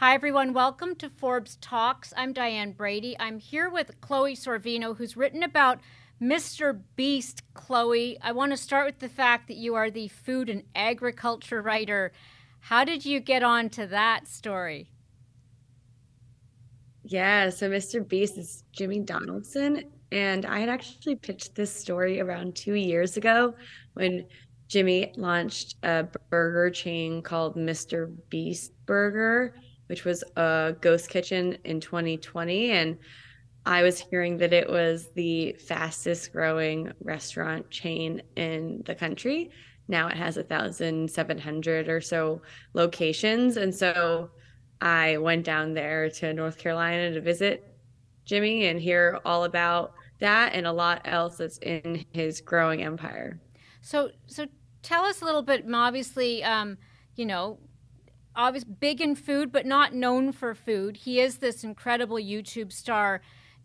Hi, everyone. Welcome to Forbes Talks. I'm Diane Brady. I'm here with Chloe Sorvino, who's written about Mr. Beast. Chloe, I want to start with the fact that you are the food and agriculture writer. How did you get on to that story? Yeah, so Mr. Beast is Jimmy Donaldson. And I had actually pitched this story around two years ago when Jimmy launched a burger chain called Mr. Beast Burger which was a ghost kitchen in 2020. And I was hearing that it was the fastest growing restaurant chain in the country. Now it has 1,700 or so locations. And so I went down there to North Carolina to visit Jimmy and hear all about that and a lot else that's in his growing empire. So, so tell us a little bit. Obviously, um, you know, obviously big in food, but not known for food. He is this incredible YouTube star.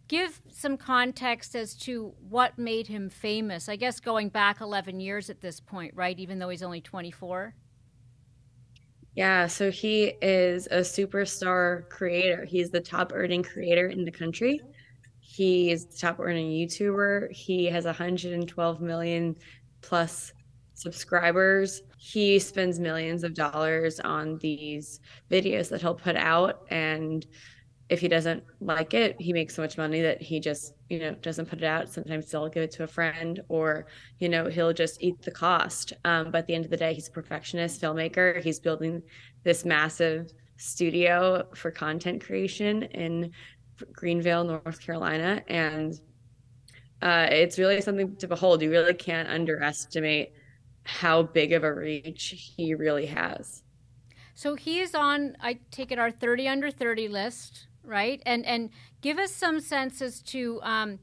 Give some context as to what made him famous. I guess going back 11 years at this point, right? Even though he's only 24. Yeah, so he is a superstar creator. He's the top earning creator in the country. He's the top earning YouTuber. He has 112 million plus subscribers. He spends millions of dollars on these videos that he'll put out. And if he doesn't like it, he makes so much money that he just, you know, doesn't put it out. Sometimes he'll give it to a friend or, you know, he'll just eat the cost. Um, but at the end of the day, he's a perfectionist filmmaker. He's building this massive studio for content creation in Greenville, North Carolina. And uh, it's really something to behold. You really can't underestimate how big of a reach he really has. So he is on, I take it, our 30 under 30 list, right? And and give us some sense as to um,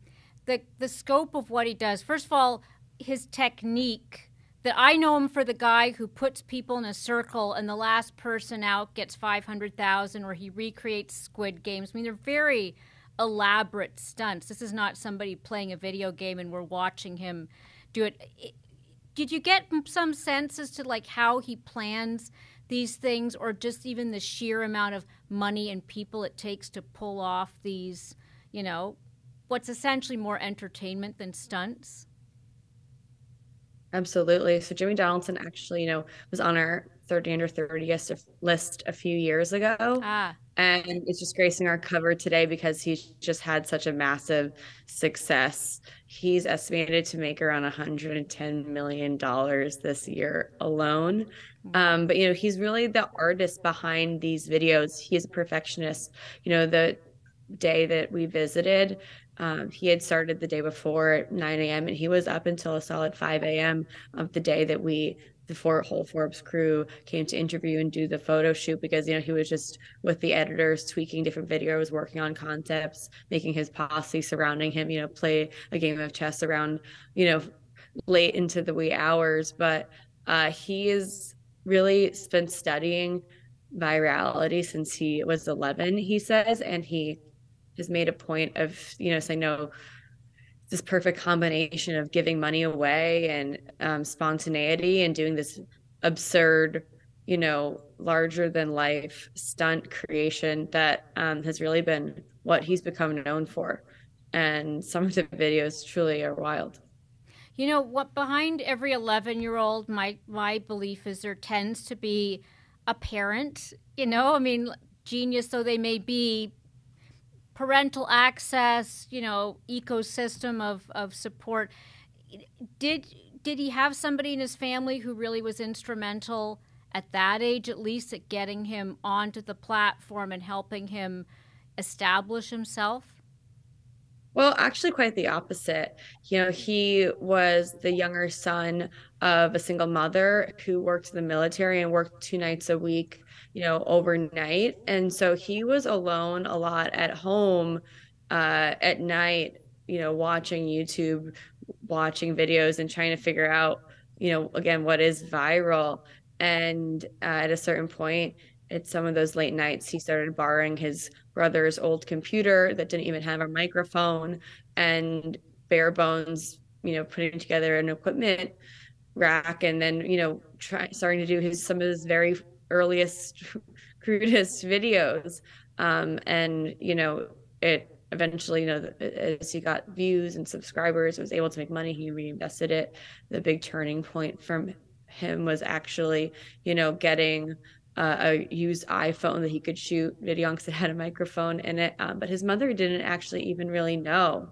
the the scope of what he does. First of all, his technique. That I know him for the guy who puts people in a circle and the last person out gets 500,000 or he recreates squid games. I mean, they're very elaborate stunts. This is not somebody playing a video game and we're watching him do it did you get some sense as to like how he plans these things or just even the sheer amount of money and people it takes to pull off these you know what's essentially more entertainment than stunts? Absolutely. So jimmy donaldson actually you know was on our 30 under 30 list a few years ago. Ah. And it's just gracing our cover today because he's just had such a massive success. He's estimated to make around 110 million dollars this year alone. Um, but you know he's really the artist behind these videos. He's a perfectionist. You know the day that we visited um, he had started the day before at 9 a.m and he was up until a solid 5 a.m of the day that we the four whole Forbes crew came to interview and do the photo shoot because you know he was just with the editors tweaking different videos, working on concepts, making his posse surrounding him, you know, play a game of chess around, you know, late into the wee hours. But uh, he is really been studying virality since he was 11, he says, and he has made a point of, you know, saying no this perfect combination of giving money away and um, spontaneity and doing this absurd you know larger than life stunt creation that um, has really been what he's become known for. And some of the videos truly are wild. You know what behind every 11 year old my my belief is there tends to be a parent you know? I mean genius though they may be parental access, you know, ecosystem of, of support. Did did he have somebody in his family who really was instrumental at that age, at least, at getting him onto the platform and helping him establish himself? Well, actually, quite the opposite. You know, he was the younger son of a single mother who worked in the military and worked two nights a week you know, overnight. And so he was alone a lot at home uh, at night, you know, watching YouTube, watching videos and trying to figure out, you know, again, what is viral. And uh, at a certain point, at some of those late nights, he started borrowing his brother's old computer that didn't even have a microphone and bare bones, you know, putting together an equipment rack and then, you know, try, starting to do his some of his very earliest crudest videos. Um, and, you know, it eventually, you know, as he got views and subscribers, was able to make money, he reinvested it. The big turning point from him was actually, you know, getting uh, a used iPhone that he could shoot video on because it had a microphone in it. Um, but his mother didn't actually even really know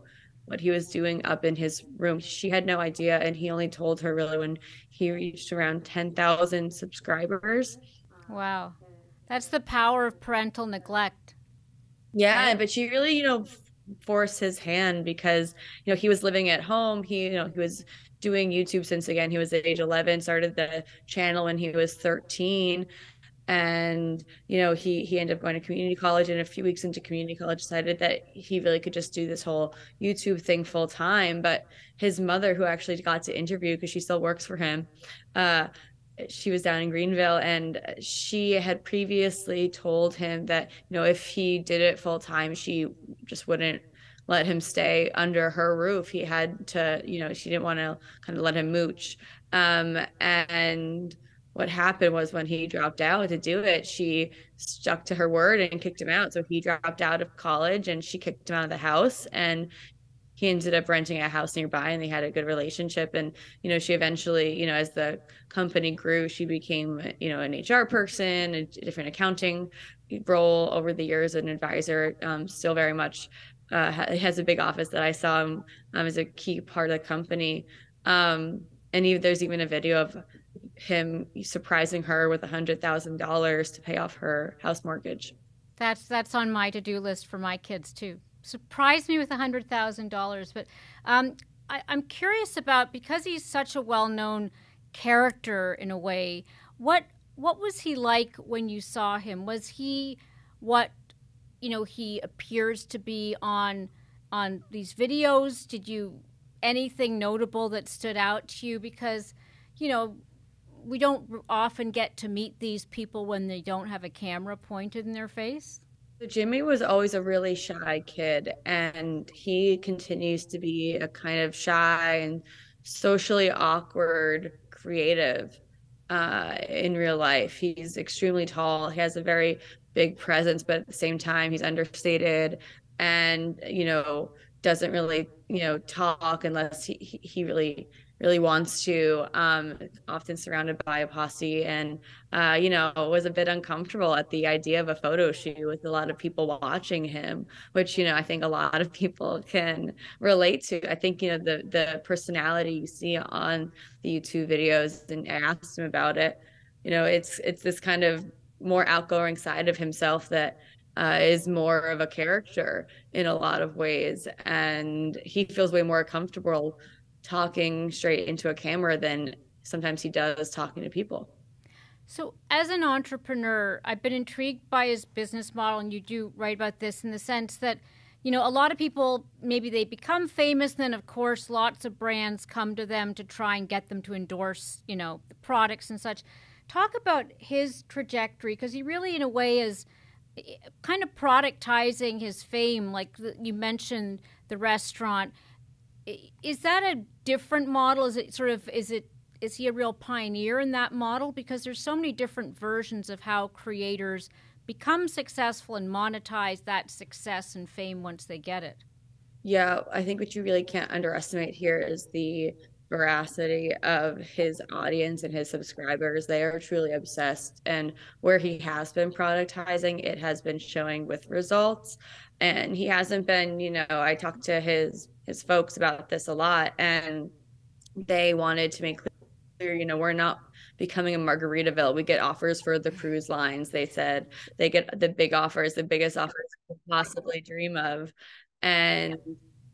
what he was doing up in his room. She had no idea, and he only told her really when he reached around 10,000 subscribers. Wow. That's the power of parental neglect. Yeah, but she really, you know, forced his hand because, you know, he was living at home. He, you know, he was doing YouTube since again he was at age 11, started the channel when he was 13 and you know he he ended up going to community college and a few weeks into community college decided that he really could just do this whole youtube thing full time but his mother who actually got to interview because she still works for him uh, she was down in greenville and she had previously told him that you know if he did it full time she just wouldn't let him stay under her roof he had to you know she didn't want to kind of let him mooch um, and what happened was when he dropped out to do it, she stuck to her word and kicked him out. So he dropped out of college and she kicked him out of the house. And he ended up renting a house nearby and they had a good relationship. And, you know, she eventually, you know, as the company grew, she became, you know, an HR person, a different accounting role over the years, an advisor, um, still very much uh, has a big office that I saw him um, as a key part of the company. Um, and even, there's even a video of him surprising her with a hundred thousand dollars to pay off her house mortgage. That's that's on my to do list for my kids too. Surprise me with a hundred thousand dollars, but um, I, I'm curious about because he's such a well known character in a way. What what was he like when you saw him? Was he what you know he appears to be on on these videos? Did you anything notable that stood out to you? Because you know we don't often get to meet these people when they don't have a camera pointed in their face. So Jimmy was always a really shy kid, and he continues to be a kind of shy and socially awkward creative uh, in real life. He's extremely tall. He has a very big presence, but at the same time, he's understated and, you know, doesn't really, you know, talk unless he, he really really wants to um, often surrounded by a posse and uh, you know was a bit uncomfortable at the idea of a photo shoot with a lot of people watching him which you know i think a lot of people can relate to. I think you know the the personality you see on the youtube videos and i asked him about it you know it's it's this kind of more outgoing side of himself that uh, is more of a character in a lot of ways. And he feels way more comfortable talking straight into a camera than sometimes he does talking to people. So, as an entrepreneur, I've been intrigued by his business model, and you do write about this in the sense that, you know, a lot of people maybe they become famous, then of course, lots of brands come to them to try and get them to endorse, you know, the products and such. Talk about his trajectory because he really, in a way, is eh, kind of productizing his fame. Like you mentioned, the restaurant is that a different model? Is it sort of is it is he a real pioneer in that model? Because there's so many different versions of how creators become successful and monetize that success and fame once they get it. Yeah, I think what you really can't underestimate here is the veracity of his audience and his subscribers. They are truly obsessed. And where he has been productizing, it has been showing with results. And he hasn't been, you know, I talked to his his folks about this a lot and they wanted to make clear, you know, we're not becoming a Margaritaville. We get offers for the cruise lines. They said they get the big offers, the biggest offers possibly dream of. And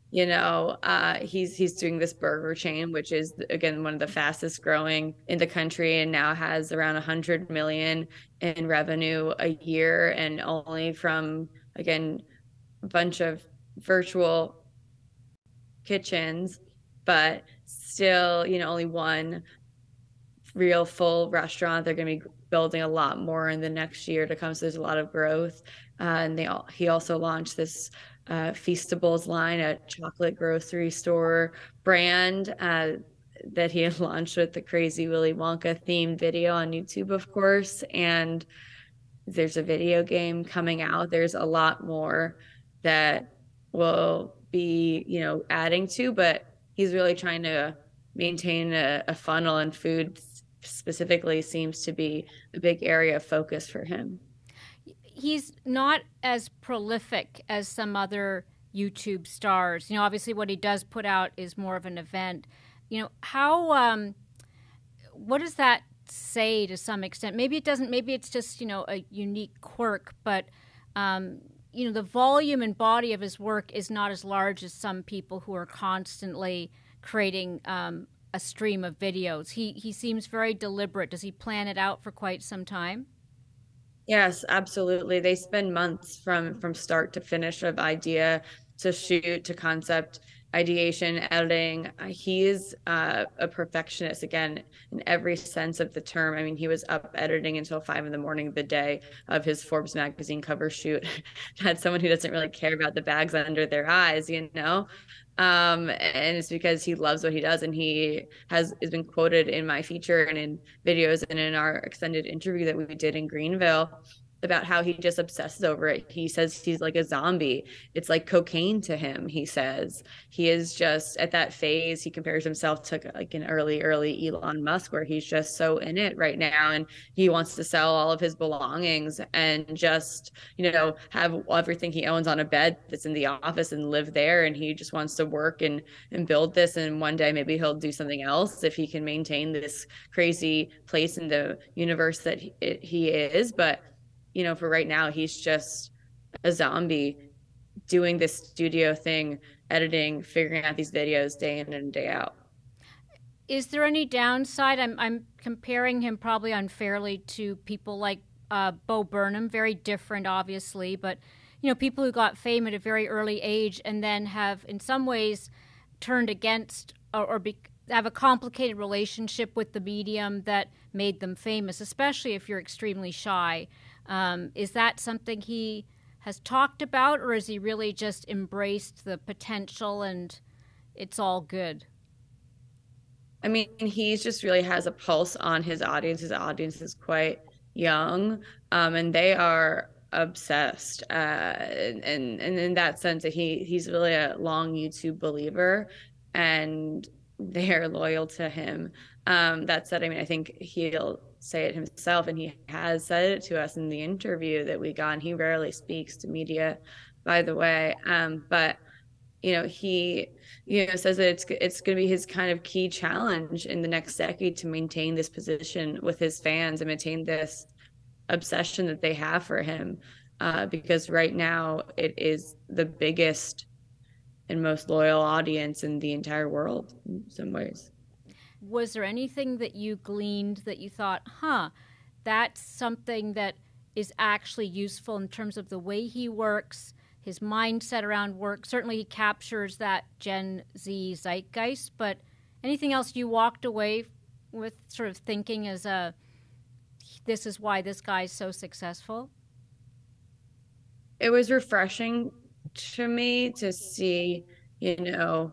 you know uh, he's he's doing this burger chain which is again one of the fastest growing in the country and now has around 100 million in revenue a year and only from again a bunch of virtual kitchens but still you know only one real full restaurant they're going to be building a lot more in the next year to come so there's a lot of growth uh, and they all, he also launched this uh, Feastables line, a chocolate grocery store brand uh, that he had launched with the Crazy Willy Wonka themed video on YouTube, of course. And there's a video game coming out. There's a lot more that will be, you know, adding to, but he's really trying to maintain a, a funnel and food specifically seems to be a big area of focus for him. He's not as prolific as some other YouTube stars. You know, obviously what he does put out is more of an event. You know, how um what does that say to some extent? Maybe it doesn't maybe it's just, you know, a unique quirk, but um you know, the volume and body of his work is not as large as some people who are constantly creating um, a stream of videos. He he seems very deliberate. Does he plan it out for quite some time? Yes, absolutely. They spend months from from start to finish of idea to shoot to concept ideation editing. Uh, he is uh, a perfectionist again in every sense of the term. I mean he was up editing until five in the morning the day of his forbes magazine cover shoot. Had someone who doesn't really care about the bags under their eyes you know? Um, and it's because he loves what he does and he has has been quoted in my feature and in videos and in our extended interview that we did in greenville about how he just obsesses over it. He says he's like a zombie. It's like cocaine to him, he says. He is just at that phase, he compares himself to like an early, early Elon Musk, where he's just so in it right now. And he wants to sell all of his belongings and just, you know, have everything he owns on a bed that's in the office and live there. And he just wants to work and, and build this. And one day maybe he'll do something else if he can maintain this crazy place in the universe that he, he is. But you know, for right now, he's just a zombie doing this studio thing, editing, figuring out these videos day in and day out. Is there any downside? I'm, I'm comparing him probably unfairly to people like uh, Bo Burnham, very different, obviously, but you know, people who got fame at a very early age and then have, in some ways, turned against or, or be, have a complicated relationship with the medium that made them famous, especially if you're extremely shy. Um, is that something he has talked about, or has he really just embraced the potential and it's all good? I mean, he just really has a pulse on his audience. His audience is quite young, um, and they are obsessed. Uh, and, and and in that sense, he he's really a long YouTube believer, and they're loyal to him. Um, that said, I mean, I think he'll say it himself, and he has said it to us in the interview that we got. And he rarely speaks to media, by the way. Um, but you know, he you know says that it's it's going to be his kind of key challenge in the next decade to maintain this position with his fans and maintain this obsession that they have for him. Uh, because right now it is the biggest and most loyal audience in the entire world in some ways was there anything that you gleaned that you thought, huh, that's something that is actually useful in terms of the way he works, his mindset around work? Certainly, he captures that Gen Z zeitgeist, but anything else you walked away with sort of thinking as a this is why this guy's so successful? It was refreshing to me to see, you know,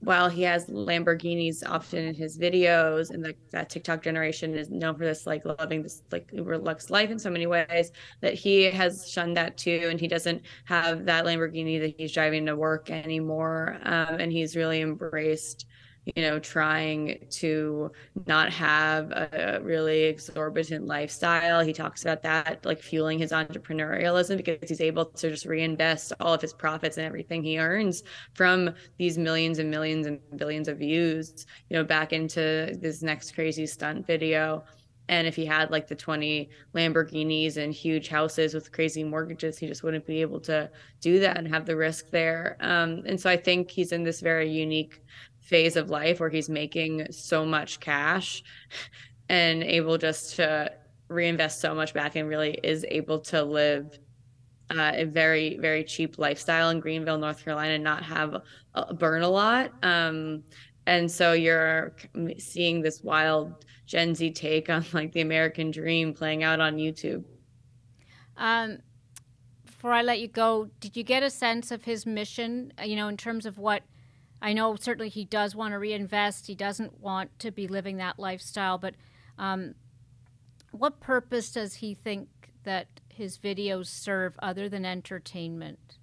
while he has Lamborghinis often in his videos, and like that TikTok generation is known for this, like loving this like uber lux life in so many ways, that he has shunned that too, and he doesn't have that Lamborghini that he's driving to work anymore, um, and he's really embraced you know, trying to not have a really exorbitant lifestyle. He talks about that, like fueling his entrepreneurialism because he's able to just reinvest all of his profits and everything he earns from these millions and millions and billions of views, you know, back into this next crazy stunt video. And if he had like the 20 Lamborghinis and huge houses with crazy mortgages, he just wouldn't be able to do that and have the risk there. Um, and so I think he's in this very unique phase of life where he's making so much cash and able just to reinvest so much back and really is able to live uh, a very very cheap lifestyle in Greenville, North Carolina, and not have a, burn a lot. Um, and so you're seeing this wild Gen Z take on like the American dream playing out on YouTube. Um, before I let you go, did you get a sense of his mission? You know, in terms of what I know certainly he does want to reinvest. He doesn't want to be living that lifestyle. But um, what purpose does he think that his videos serve other than entertainment?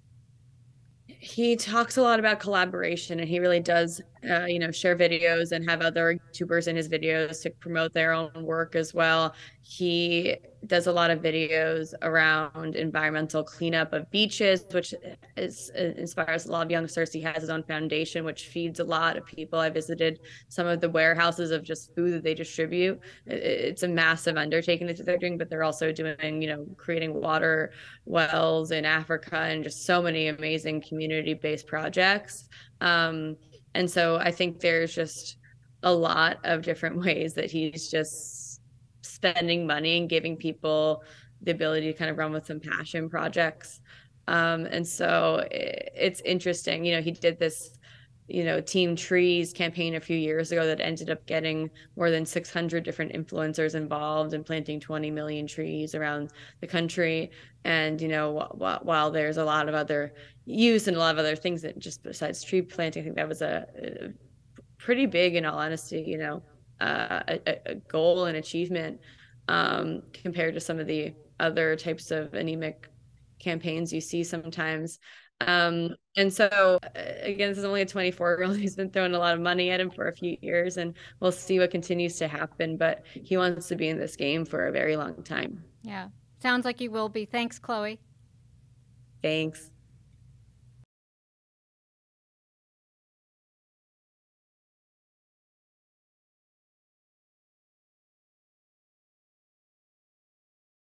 he talks a lot about collaboration and he really does uh, you know share videos and have other youtubers in his videos to promote their own work as well. He does a lot of videos around environmental cleanup of beaches which is inspires a lot of youngsters. He has his own foundation which feeds a lot of people. I visited some of the warehouses of just food that they distribute. It's a massive undertaking that they're doing but they're also doing you know creating water wells in africa and just so many amazing community based projects. Um, and so I think there's just a lot of different ways that he's just spending money and giving people the ability to kind of run with some passion projects. Um, and so it, it's interesting. You know, he did this, you know, Team Trees campaign a few years ago that ended up getting more than 600 different influencers involved and planting 20 million trees around the country. And, you know, while, while there's a lot of other use and a lot of other things that just besides tree planting, I think that was a, a pretty big, in all honesty, you know, uh, a, a, goal and achievement um, compared to some of the other types of anemic campaigns you see sometimes. Um, and so uh, again, this is only a 24 year old. He's been throwing a lot of money at him for a few years, and we'll see what continues to happen. But he wants to be in this game for a very long time. Yeah, sounds like he will be. Thanks, Chloe. Thanks.